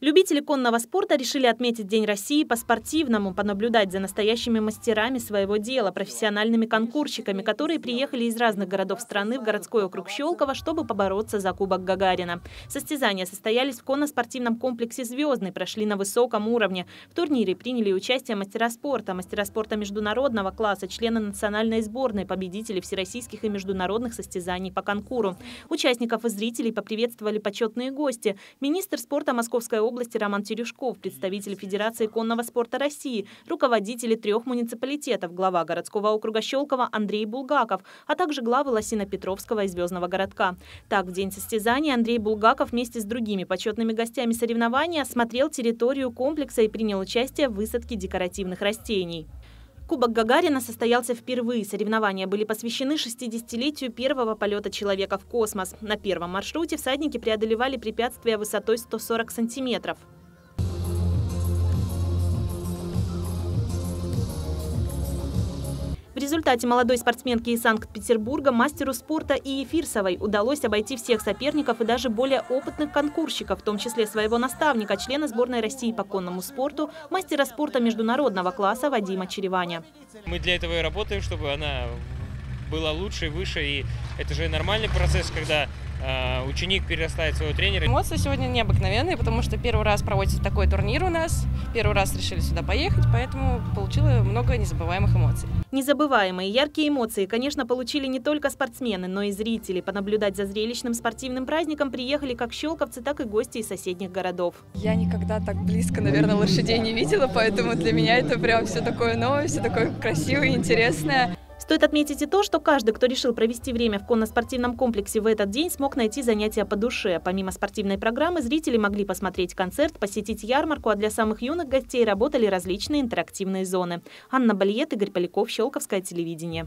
Любители конного спорта решили отметить День России по-спортивному, понаблюдать за настоящими мастерами своего дела, профессиональными конкурсчиками, которые приехали из разных городов страны в городской округ Щелково, чтобы побороться за Кубок Гагарина. Состязания состоялись в конно-спортивном комплексе «Звездный», прошли на высоком уровне. В турнире приняли участие мастера спорта, мастера спорта международного класса, члены национальной сборной, победители всероссийских и международных состязаний по конкуру. Участников и зрителей поприветствовали почетные гости. Министр спорта Московской области Роман Терюшков, представитель Федерации конного спорта России, руководители трех муниципалитетов, глава городского округа Щелково Андрей Булгаков, а также главы Лосино-Петровского и Звездного городка. Так, в день состязания Андрей Булгаков вместе с другими почетными гостями соревнования осмотрел территорию комплекса и принял участие в высадке декоративных растений. Кубок Гагарина состоялся впервые. Соревнования были посвящены 60-летию первого полета человека в космос. На первом маршруте всадники преодолевали препятствия высотой 140 сантиметров. Результате молодой спортсменке из Санкт-Петербурга, мастеру спорта и Ефирсовой удалось обойти всех соперников и даже более опытных конкурсчиков, в том числе своего наставника, члена сборной России по конному спорту, мастера спорта международного класса Вадима Череваня. Мы для этого и работаем, чтобы она была лучше, выше. И это же нормальный процесс, когда ученик перерастает своего тренера. Эмоции сегодня необыкновенные, потому что первый раз проводится такой турнир у нас. Первый раз решили сюда поехать, поэтому получила много незабываемых эмоций. Незабываемые яркие эмоции, конечно, получили не только спортсмены, но и зрители. Понаблюдать за зрелищным спортивным праздником приехали как щелковцы, так и гости из соседних городов. Я никогда так близко, наверное, лошадей не видела, поэтому для меня это прям все такое новое, все такое красивое и интересное. Стоит отметить и то, что каждый, кто решил провести время в конно-спортивном комплексе в этот день, смог найти занятия по душе. Помимо спортивной программы, зрители могли посмотреть концерт, посетить ярмарку, а для самых юных гостей работали различные интерактивные зоны. Анна Бальет, Игорь Поляков, Щелковское телевидение.